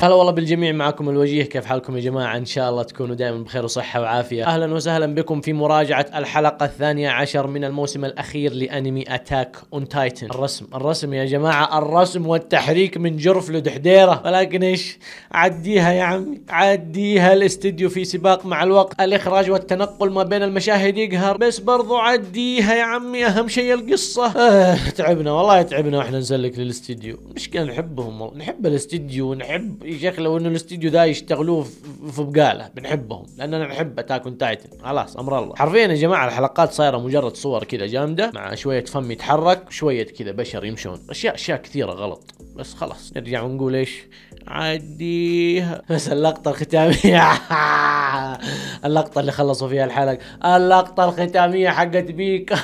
هلا والله بالجميع معكم الوجيه. كيف حالكم يا جماعة؟ إن شاء الله تكونوا دائما بخير وصحة وعافية. أهلا وسهلا بكم في مراجعة الحلقة الثانية عشر من الموسم الأخير لأنمي Attack on Titan الرسم الرسم يا جماعة الرسم والتحريك من جرف لدحديرة. ولكن إيش؟ عديها يا عمي عديها الاستديو في سباق مع الوقت. الإخراج والتنقل ما بين المشاهد يقهر. بس برضو عديها يا عمي أهم شيء القصة. آه تعبنا والله تعبنا. وإحنا نسلك للاستديو. مشكلة نحبهم نحب الاستديو ونحب يا شيخ لو إنه الاستديو ده يشتغلوه في- بقالة بنحبهم لاننا نحب Attack on Titan خلاص أمر الله. حرفيا يا جماعة الحلقات صايرة مجرد صور كذا جامدة مع شوية فم يتحرك شوية كذا بشر يمشون. أشياء أشياء كثيرة غلط. بس خلاص نرجع ونقول إيش؟ عديها بس اللقطة الختامية. اللقطة اللي خلصوا فيها الحلقة. اللقطة الختامية حقت بيك.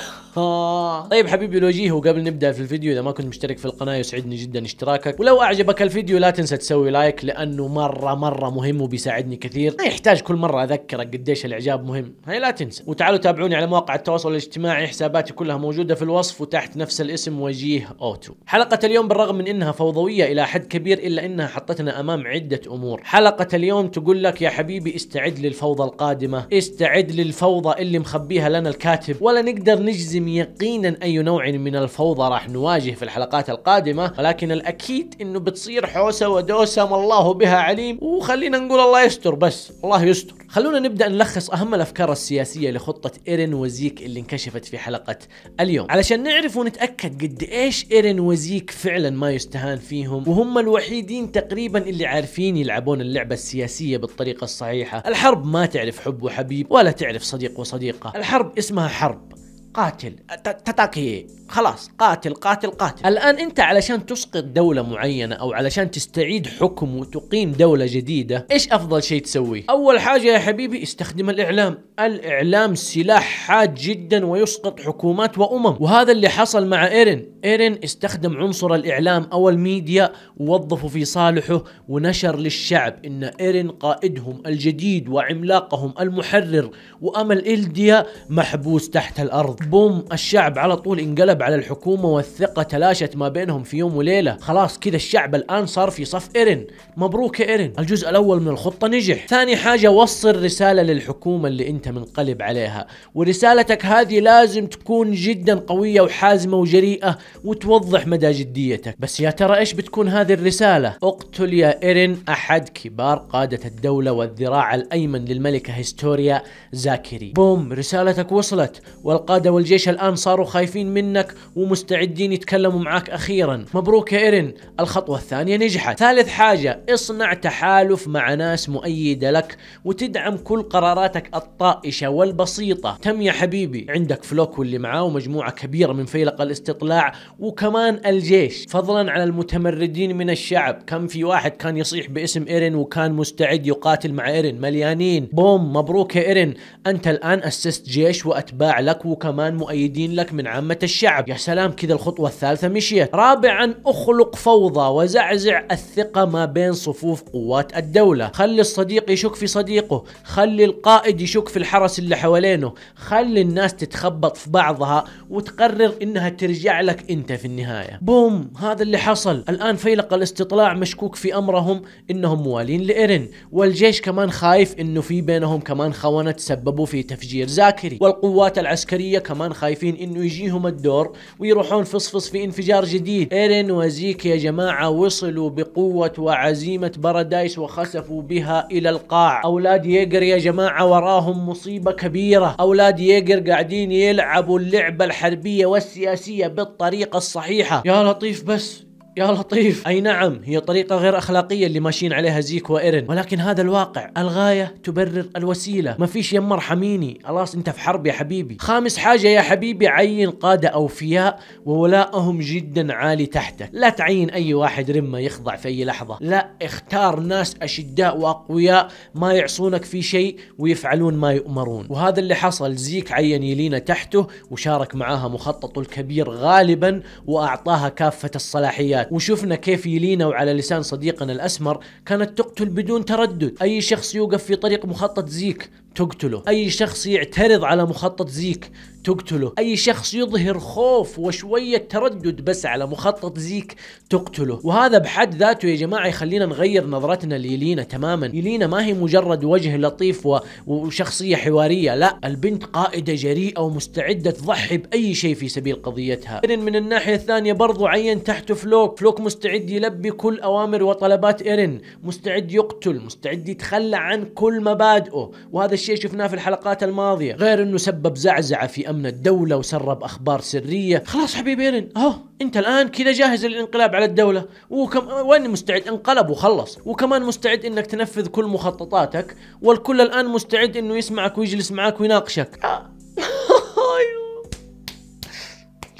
طيب حبيبي الوجيه وقبل نبدأ في الفيديو إذا ما كنت مشترك في القناة يسعدني جدا اشتراكك. ولو أعجبك الفيديو لا تنسى تسوي like لأنه مرة مرة مهم وبيساعدني كثير. ما يحتاج كل مرة أذكرك قديش الإعجاب مهم. هاي لا تنسى. وتعالوا تابعوني على مواقع التواصل الاجتماعي حساباتي كلها موجودة في الوصف وتحت نفس الاسم وجيه أوتو. حلقة اليوم بالرغم من إنها فوضوية إلى حد كبير إلا إنها حطتنا أمام عدة أمور. حلقة اليوم تقول لك يا حبيبي استعد للفوضى القادمة استعد للفوضى اللي مخبيها لنا الكاتب ولا نقدر نجزم يقينا أي نوع من الفوضى راح نواجه في الحلقات القادمة ولكن الأكيد إنه بتصير حوسة ودوسة ما الله بها عليم. وخلينا نقول الله يستر بس الله يستر. خلونا نبدأ نلخص أهم الأفكار السياسية لخطة إيرين وزيك اللي انكشفت في حلقة اليوم. علشان نعرف ونتأكد قد إيش إيرين وزيك فعلا ما يستهان فيهم وهم الوحيدين تقريبا اللي عارفين يلعبون اللعبة السياسية بالطريقة الصحيحة. الحرب ما تعرف حب وحبيب ولا تعرف صديق وصديقة. الحرب اسمها حرب. قاتل. تتاكي. خلاص قاتل قاتل قاتل. الآن أنت علشان تسقط دولة معينة أو علشان تستعيد حكم وتقيم دولة جديدة إيش أفضل شيء تسويه أول حاجة يا حبيبي استخدم الإعلام. الإعلام سلاح حاد جدا ويسقط حكومات وأمم. وهذا اللي حصل مع ايرين ايرين استخدم عنصر الإعلام أو الميديا ووظفه في صالحه ونشر للشعب إن ايرين قائدهم الجديد وعملاقهم المحرر وأمل إلديا محبوس تحت الأرض. بوم الشعب على طول انقلب على الحكومة والثقة تلاشت ما بينهم في يوم وليلة. خلاص كذا الشعب الآن صار في صف إيرين. مبروك يا إيرين. الجزء الأول من الخطة نجح. ثاني حاجة وصل رسالة للحكومة اللي أنت منقلب عليها. ورسالتك هذه لازم تكون جدا قوية وحازمة وجريئة وتوضح مدى جديتك بس يا ترى إيش بتكون هذه الرسالة؟ اقتل يا إيرين أحد كبار قادة الدولة والذراع الأيمن للملكة هيستوريا زاكري. بوم رسالتك وصلت. والقادة والجيش الآن صاروا خايفين منك ومستعدين يتكلموا معاك أخيرا. مبروك يا إيرين. الخطوة الثانية نجحت. ثالث حاجة اصنع تحالف مع ناس مؤيده لك وتدعم كل قراراتك الطائشة والبسيطة. تم يا حبيبي. عندك فلوك واللي معاه ومجموعة كبيرة من فيلق الاستطلاع وكمان الجيش. فضلا عن المتمردين من الشعب. كم في واحد كان يصيح باسم إيرين وكان مستعد يقاتل مع إيرين؟ مليانين. بوم. مبروك يا إيرين. أنت الآن أسست جيش وأتباع لك وكمان مؤيدين لك من عامة الشعب. يا سلام كذا الخطوة الثالثة مشيت. رابعا أخلق فوضى وزعزع الثقة ما بين صفوف قوات الدولة. خلي الصديق يشك في صديقه. خلي القائد يشك في الحرس اللي حوالينه. خلي الناس تتخبط في بعضها وتقرر إنها ترجع لك أنت في النهاية. بوم هذا اللي حصل. الآن فيلق الاستطلاع مشكوك في أمرهم إنهم موالين لإيرين. والجيش كمان خايف إنه في بينهم كمان خونة تسببوا في تفجير زاكري. والقوات العسكرية كمان خايفين إنه يجيهم الدور ويروحون فصفص في انفجار جديد. إيرين وزيك يا جماعة وصلوا بقوة وعزيمة بارادايس وخسفوا بها إلى القاع. أولاد ييجر يا جماعة وراهم مصيبة كبيرة. أولاد ييجر قاعدين يلعبوا اللعبة الحربية والسياسية بالطريقة الصحيحة. يا لطيف بس يا لطيف. أي نعم هي طريقة غير أخلاقية اللي ماشيين عليها زيك وإيرن. ولكن هذا الواقع الغاية تبرر الوسيلة. ما فيش يما ارحميني خلاص أنت في حرب يا حبيبي. خامس حاجة يا حبيبي عين قادة أوفياء وولائهم جدا عالي تحتك. لا تعين أي واحد رمة يخضع في أي لحظة. لا اختار ناس أشداء وأقوياء ما يعصونك في شيء ويفعلون ما يؤمرون. وهذا اللي حصل. زيك عين يلينا تحته وشارك معاها مخططه الكبير غالبا وأعطاها كافة الصلاحيات. وشفنا كيف يلينا وعلى لسان صديقنا الأسمر كانت تقتل بدون تردد. أي شخص يوقف في طريق مخطط زيك تقتله. أي شخص يعترض على مخطط زيك تقتله. أي شخص يظهر خوف وشوية تردد بس على مخطط زيك تقتله. وهذا بحد ذاته يا جماعة يخلينا نغير نظرتنا ليلينا تماما. يلينا ما هي مجرد وجه لطيف و... وشخصية حوارية لا. البنت قائدة جريئة ومستعدة تضحي بأي شيء في سبيل قضيتها. إيرين من الناحية الثانية برضو عين تحته فلوك. فلوك مستعد يلبي كل أوامر وطلبات إيرين مستعد يقتل مستعد يتخلى عن كل مبادئه. وهذا الشيء شفناه في الحلقات الماضية غير إنه سبب زعزعة في أمن الدولة وسرب أخبار سرية. خلاص حبيبي إيرين أهو أنت الآن كذا جاهز للانقلاب على الدولة. وكم وين مستعد؟ انقلب وخلص. وكمان مستعد إنك تنفذ كل مخططاتك والكل الآن مستعد إنه يسمعك ويجلس معك ويناقشك.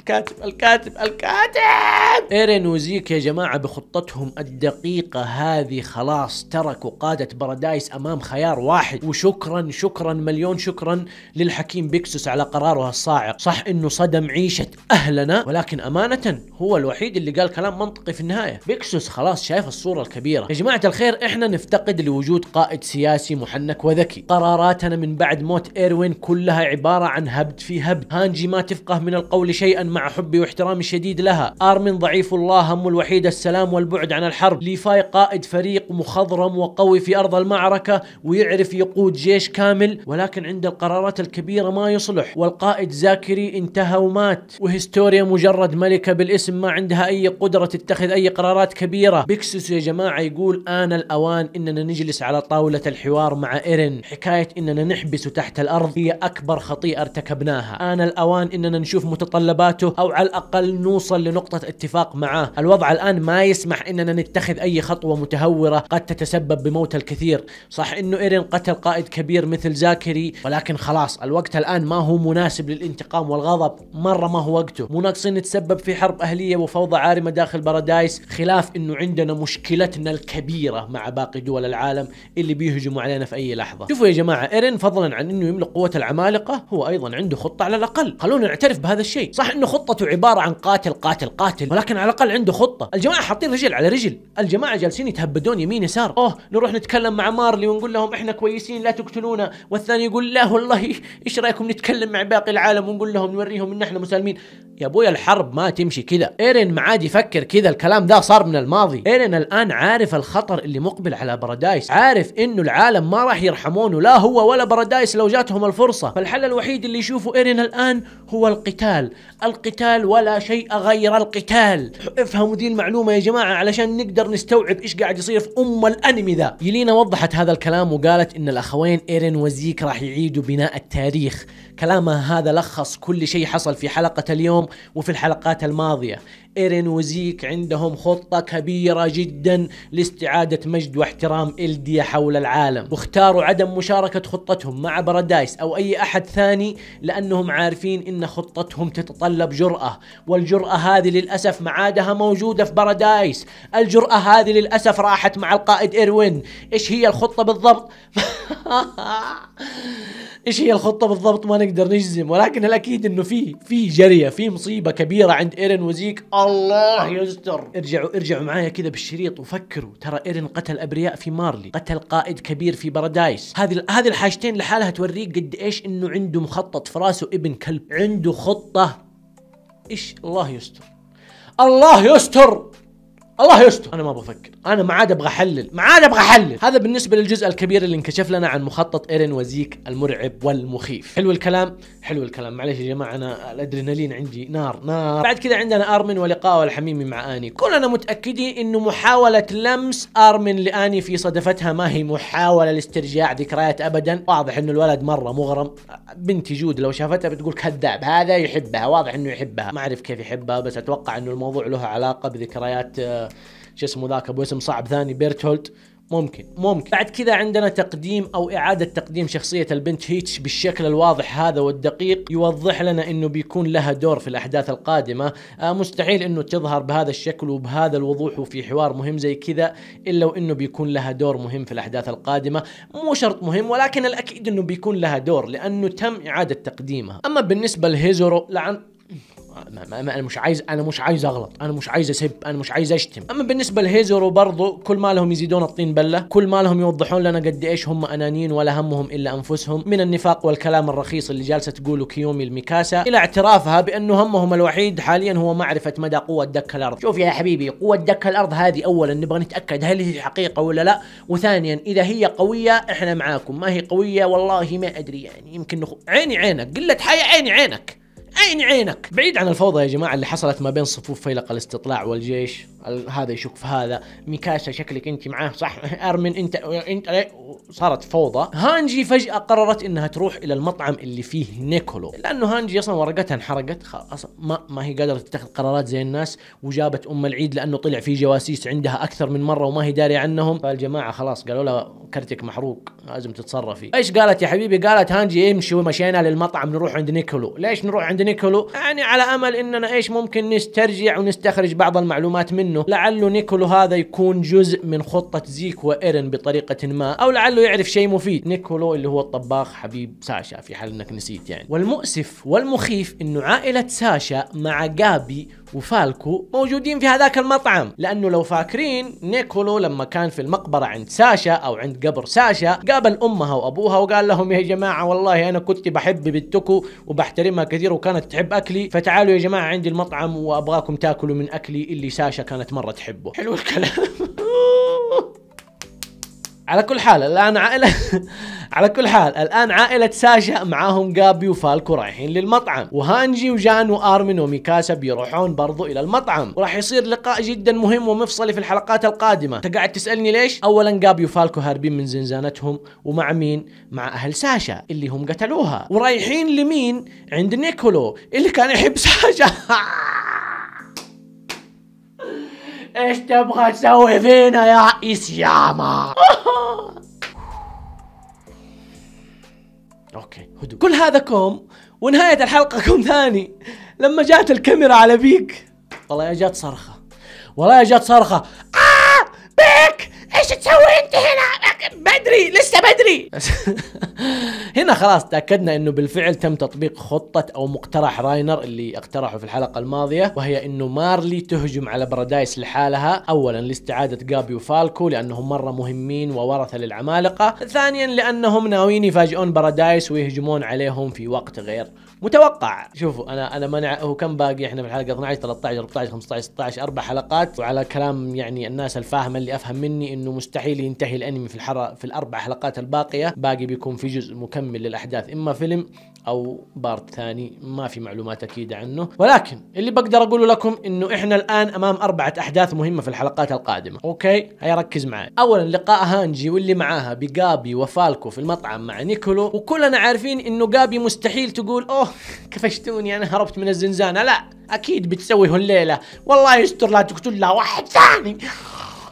الكاتب الكاتب الكاتب! إيرين وزيك يا جماعة بخطتهم الدقيقة هذه خلاص تركوا قادة بارادايس أمام خيار واحد. وشكرا شكرا مليون شكرا للحكيم بيكسوس على قراره الصاعق. صح إنه صدم عيشة أهلنا ولكن أمانة هو الوحيد اللي قال كلام منطقي في النهاية. بيكسوس خلاص شايف الصورة الكبيرة. يا جماعة الخير إحنا نفتقد لوجود قائد سياسي محنك وذكي. قراراتنا من بعد موت إيروين كلها عبارة عن هبد في هبد. هانجي ما تفقه من القول شيئا مع حبي واحترامي الشديد لها. آرمن ضعيف الله همه الوحيد السلام والبعد عن الحرب. ليفاي قائد فريق مخضرم وقوي في أرض المعركة ويعرف يقود جيش كامل ولكن عند القرارات الكبيرة ما يصلح. والقائد زاكري انتهى ومات. وهستوريا مجرد ملكة بالاسم ما عندها أي قدرة تتخذ أي قرارات كبيرة. بيكسوس يا جماعة يقول آن الأوان إننا نجلس على طاولة الحوار مع إيرين. حكاية إننا نحبسه تحت الأرض هي أكبر خطيئة ارتكبناها. آن الأوان إننا نشوف متطلباته أو على الأقل نوصل لنقطة اتفاق معاه. الوضع الآن ما يسمح إننا نتخذ أي خطوة متهورة قد تتسبب بموت الكثير. صح إنه إيرين قتل قائد كبير مثل زاكري ولكن خلاص الوقت الآن ما هو مناسب للانتقام والغضب مرة ما هو وقته. مو ناقصين نتسبب في حرب أهلية وفوضى عارمة داخل بارادايس خلاف إنه عندنا مشكلتنا الكبيرة مع باقي دول العالم اللي بيهجموا علينا في أي لحظة. شوفوا يا جماعة إيرين فضلا عن إنه يملك قوة العمالقة هو أيضا عنده خطة على الأقل. خلونا نعترف بهذا الشيء. صح إنه خطته عبارة عن قاتل قاتل قاتل. ولكن على الأقل عنده خطة. الجماعة حاطين رجل على رجل. الجماعة جالسين يتهبدون يمين يسار. أوه نروح نتكلم مع مارلي ونقول لهم إحنا كويسين لا تقتلونا. والثاني يقول لا والله إيش رأيكم نتكلم مع باقي العالم ونقول لهم نوريهم إن إحنا مسالمين؟ يا أبوي الحرب ما تمشي كذا. إيرين ما عاد يفكر كذا. الكلام ده صار من الماضي. إيرين الآن عارف الخطر اللي مقبل على بارادايس. عارف إنه العالم ما راح يرحمونه لا هو ولا بارادايس لو جاتهم الفرصة. فالحل الوحيد اللي يشوفه إيرين الآن هو القتال. القتال ولا شيء غير القتال. افهموا دي المعلومة يا جماعة علشان نقدر نستوعب إيش قاعد يصير في أم الأنمي ذا. يلينا وضحت هذا الكلام وقالت إن الأخوين إيرين وزيك راح يعيدوا بناء التاريخ. كلامها هذا لخص كل شيء حصل في حلقة اليوم وفي الحلقات الماضية. إيرين وزيك عندهم خطة كبيرة جدا لاستعادة مجد واحترام إلديا حول العالم. واختاروا عدم مشاركة خطتهم مع بارادايس أو أي أحد ثاني لأنهم عارفين إن خطتهم تتطلب جرأة. والجرأة هذه للأسف ما عادها موجودة في بارادايس. الجرأة هذه للأسف راحت مع القائد إيروين. إيش هي الخطة بالضبط؟ إيش هي الخطة بالضبط؟ ما نقدر نجزم. ولكن الاكيد إنه في في في مصيبة كبيرة عند إيرين وزيك؟ الله يستر. ارجعوا ارجعوا معايا كذا بالشريط وفكروا. ترى إيرين قتل أبرياء في مارلي قتل قائد كبير في بارادايس. هذه هذه الحاجتين لحالها توريك قد إيش إنه عنده مخطط في راسه ابن كلب. عنده خطة. إيش؟ الله يستر. الله يستر! الله يستر. أنا ما بفكر. أنا ما عاد أبغى أحلل. ما عاد أبغى أحلل. هذا بالنسبة للجزء الكبير اللي انكشف لنا عن مخطط إيرين وزيك المرعب والمخيف. حلو الكلام؟ حلو الكلام. معلش يا جماعة أنا الأدرينالين عندي نار نار. بعد كذا عندنا ارمن ولقاءه الحميمي مع آني. كلنا متأكدين انه محاولة لمس ارمن لآني في صدفتها ما هي محاولة لاسترجاع ذكريات ابدا. واضح إنه الولد مرة مغرم. بنتي جود لو شافتها بتقول كذاب. هذا يحبها واضح إنه يحبها. ما أعرف كيف يحبها بس أتوقع إنه الموضوع له علاقة بذكريات آه، شو اسمه ذاك أبو اسم صعب ثاني بيرتولد ممكن ممكن. بعد كذا عندنا تقديم أو إعادة تقديم شخصية البنت هيتش بالشكل الواضح هذا والدقيق يوضح لنا إنه بيكون لها دور في الأحداث القادمة. آه مستحيل إنه تظهر بهذا الشكل وبهذا الوضوح وفي حوار مهم زي كذا إلا وإنه بيكون لها دور مهم في الأحداث القادمة. مو شرط مهم ولكن الأكيد إنه بيكون لها دور لأنه تم إعادة تقديمها. أما بالنسبة لهيزورو لعن ما ما أنا مش عايز أنا مش عايز أغلط. أنا مش عايز أسب. أنا مش عايز أشتم. أما بالنسبة لهيزرو برضو كل ما لهم يزيدون الطين بلة. كل ما لهم يوضحون لنا قد إيش هم انانيين ولا همهم إلا أنفسهم. من النفاق والكلام الرخيص اللي جالسة تقوله كيومي الميكاسا إلى اعترافها بأنه همهم الوحيد حاليا هو معرفة مدى قوة دك الأرض. شوف يا حبيبي قوة دك الأرض هذه اولا نبغى نتأكد هل هي حقيقة ولا لا. وثانيا إذا هي قوية إحنا معاكم. ما هي قوية؟ والله ما أدري يعني. يمكن نخ... عيني عينك قلة حيا عيني عينك. عيني عينك. بعيد عن الفوضى يا جماعة اللي حصلت ما بين صفوف فيلق الاستطلاع والجيش. ال- هذا يشك في هذا. ميكاسا شكلك انت معاه صح؟ أرمن انت انت صارت فوضى. هانجي فجأة قررت إنها تروح إلى المطعم اللي فيه نيكولو. لأنه هانجي أصلا ورقتها انحرقت. خلاص ما ما هي قادرة تتخذ قرارات زي الناس. وجابت أم العيد لأنه طلع في جواسيس عندها أكثر من مرة وما هي دارية عنهم. فالجماعة خلاص قالوا لها كرتك محروق لازم تتصرفي. إيش قالت يا حبيبي؟ قالت هانجي امشي ومشينا للمطعم نروح عند نيكولو. ليش نروح عند نيكولو يعني على أمل إننا إيش ممكن نسترجع ونستخرج بعض المعلومات منه. لعله نيكولو هذا يكون جزء من خطة زيك وإيرن بطريقة ما أو لعله يعرف شيء مفيد. نيكولو اللي هو الطباخ حبيب ساشا في حال إنك نسيت يعني. والمؤسف والمخيف انه عائلة ساشا مع جابي وفالكو موجودين في هذاك المطعم. لأنه لو فاكرين نيكولو لما كان في المقبرة عند ساشا أو عند قبر ساشا قابل أمها وأبوها وقال لهم يا جماعة والله أنا كنت بحب بنتكو وبحترمها كثير وكانت تحب أكلي فتعالوا يا جماعة عندي المطعم وأبغاكم تاكلوا من أكلي اللي ساشا كانت مرة تحبه. حلو الكلام. على كل حال الآن عائله على كل حال الآن عائلة ساشا معاهم جابي وفالكو رايحين للمطعم. وهانجي وجان وارمن وميكاسا بيروحون برضو إلى المطعم. وراح يصير لقاء جدا مهم ومفصلي في الحلقات القادمة. أنت قاعد تسألني ليش؟ اولا جابي وفالكو هاربين من زنزانتهم ومع مين؟ مع أهل ساشا اللي هم قتلوها. ورايحين لمين؟ عند نيكولو اللي كان يحب ساشا إيش تبغى تسوي فينا يا إيساياما أوكي هدوء. كل هذا كوم ونهاية الحلقة كوم ثاني. لما جات الكاميرا على بيك. والله يا جات صرخة. والله يا جات صرخة. آه! بيك! إيش تسوي أنت هنا؟ بدري لسه بدري. هنا خلاص تأكدنا إنه بالفعل تم تطبيق خطة أو مقترح راينر اللي اقترحه في الحلقة الماضية وهي إنه مارلي تهجم على بارادايس لحالها اولا لاستعادة جابي وفالكو لأنهم مرة مهمين وورثة للعمالقة ثانيا لأنهم ناويين يفاجئون بارادايس ويهجمون عليهم في وقت غير متوقع. شوفوا أنا أنا ما أعرف هو كم باقي إحنا في الحلقة؟ 12 13 14 15 16 أربع حلقات. وعلى كلام يعني الناس الفاهمه اللي أفهم مني إنه مستحيل ينتهي الأنمي في الأربع حلقات الباقية. باقي بيكون في جزء مكمل للأحداث. إما فيلم أو part ثاني ما في معلومات أكيدة عنه. ولكن اللي بقدر أقوله لكم إنه إحنا الآن أمام أربعة أحداث مهمة في الحلقات القادمة. أوكي؟ هيا ركز معي اولا لقاء هانجي واللي معاها بجابي وفالكو في المطعم مع نيكولو. وكلنا عارفين إنه جابي مستحيل تقول أوه كفشتوني أنا هربت من الزنزانة. لا أكيد بتسوي هالليله والله يستر لا تقتل لها واحد ثاني.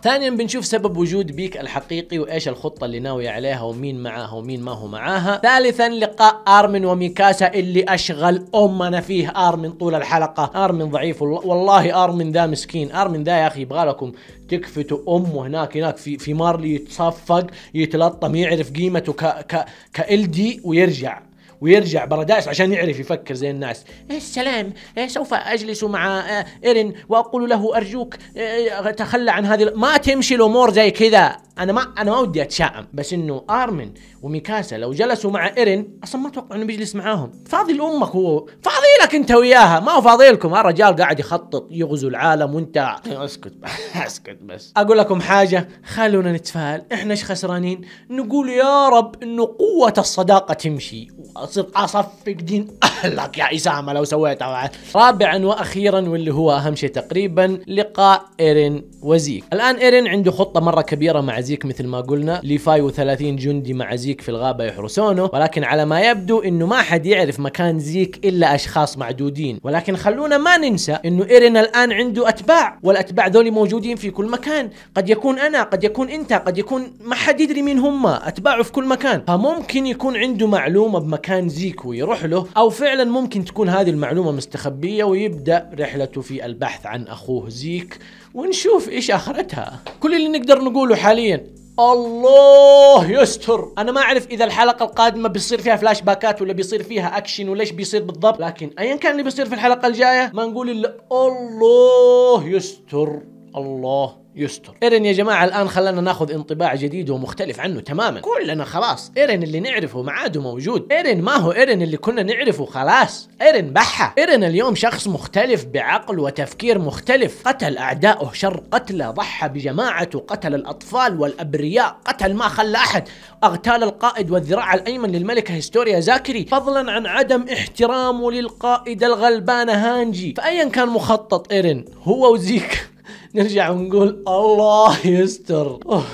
ثانيا بنشوف سبب وجود بيك الحقيقي وإيش الخطة اللي ناويه عليها ومين معاها ومين ما هو معاها. ثالثا لقاء ارمن وميكاسا اللي أشغل أمنا فيه. ارمن طول الحلقة. ارمن ضعيف. والله ارمن ذا مسكين. ارمن ذا يا أخي يبغى لكم تكفتوا امه هناك هناك في في مارلي يتصفق يتلطم يعرف قيمته ك ك كالدي ويرجع. ويرجع بارادايس عشان يعرف يفكر زي الناس. إيه السلام؟ إيه سوف أجلس مع آه، إيرين وأقول له أرجوك آه، تخلى عن هذه ما تمشي الأمور زي كذا. أنا ما أنا ما ودي أتشائم بس إنه آرمن وميكاسا لو جلسوا مع إيرين أصلا ما أتوقع إنه بيجلس معاهم. فاضي لامك هو. فاضي لك أنت وياها. ما هو فاضي لكم الرجال قاعد يخطط يغزو العالم وانت اسكت اسكت بس. أقول لكم حاجة خلونا نتفائل. إحنا إيش خسرانين؟ نقول يا رب إنه قوة الصداقة تمشي. وأصير أصفق دين أهلك يا إسامة لو سويتها رابعا وأخيرا واللي هو أهم شيء تقريبا لقاء إيرين وزيك. الآن إيرين عنده خطة مرة كبيرة مع زيك مثل ما قلنا ليفاي و30 جندي مع زيك في الغابة يحرسونه. ولكن على ما يبدو إنه ما حد يعرف مكان زيك إلا أشخاص معدودين. ولكن خلونا ما ننسى إنه ايرين الآن عنده أتباع. والأتباع ذولي موجودين في كل مكان. قد يكون أنا قد يكون أنت قد يكون ما حد يدري مين هم. أتباعه في كل مكان. فممكن يكون عنده معلومة بمكان زيك ويروح له أو فعلا ممكن تكون هذه المعلومة مستخبية ويبدأ رحلته في البحث عن أخوه زيك ونشوف إيش آخرتها. كل اللي نقدر نقوله حاليا الله يستر. أنا ما أعرف إذا الحلقة القادمة بيصير فيها فلاش باكات ولا بيصير فيها اكشن وليش بيصير بالضبط. لكن ايا كان اللي بيصير في الحلقة الجاية ما نقول إلا الله يستر. الله. يستر. إيرن يا جماعة الآن خلنا ناخذ انطباع جديد ومختلف عنه تماما. كلنا خلاص. إيرن اللي نعرفه ما عاد موجود. إيرن ما هو إيرن اللي كنا نعرفه خلاص. إيرن بح إيرن اليوم شخص مختلف بعقل وتفكير مختلف. قتل اعدائه شر قتله ضحى بجماعته قتل الأطفال والأبرياء قتل ما خلى أحد. أغتال القائد والذراع الأيمن للملكة هيستوريا زاكري. فضلا عن عدم احترامه للقائد الغلبان هانجي. فايا كان مخطط إيرن هو وزيك. نرجع ونقول الله يستر.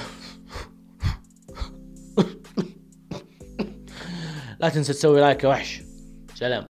لا تنسى تسوي like يا وحش. سلام.